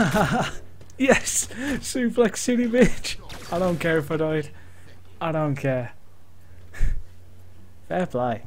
yes! Suplex City, bitch! I don't care if I died. I don't care. Fair play.